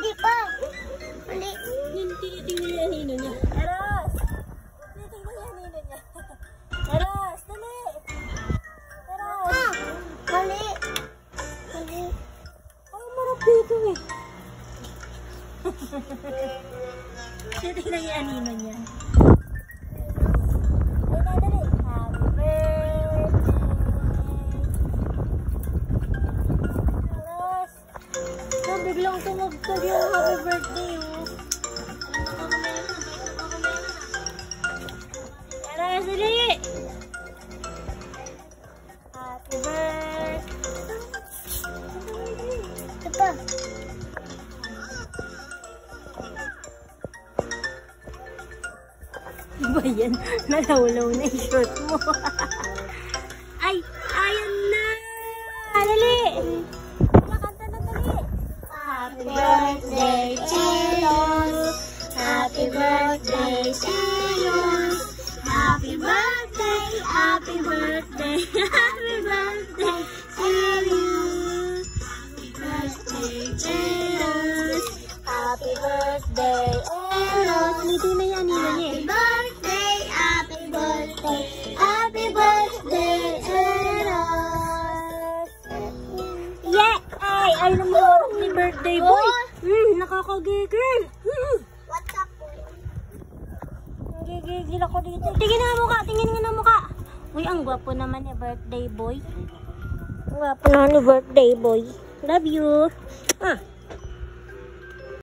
Hindi pa. Mali. Tinitingnan niya ang hino niya. Eros! Tinitingnan niya ang hino niya. Eros, dali! Eros! Ah, mali. Mali. Ang marap dito eh. Tinitingnan niya ang hino niya. Biglang tumugtog yung happy birthday oh. Eros, dali! Happy birthday! Ito pa. Ba yan? Nalawlaw na yung short mo. Ay! Ayan birthday to you. Happy birthday to you. Happy birthday, happy birthday, happy birthday to you. Happy birthday you. Happy birthday, Eros. Ulitin na yan, nina niya Happy birthday, happy birthday, happy birthday, Eros. Yeah! Ay! Ay, namarap ni birthday boy! Hmm, nakakagigil! Hmm! What's up? Gigigil ako dito. Tingin nga mukha, tingin nga na mukha. Uy, ang gwapo naman ni birthday boy. Ang gwapo naman ni birthday boy. Love you. Ah.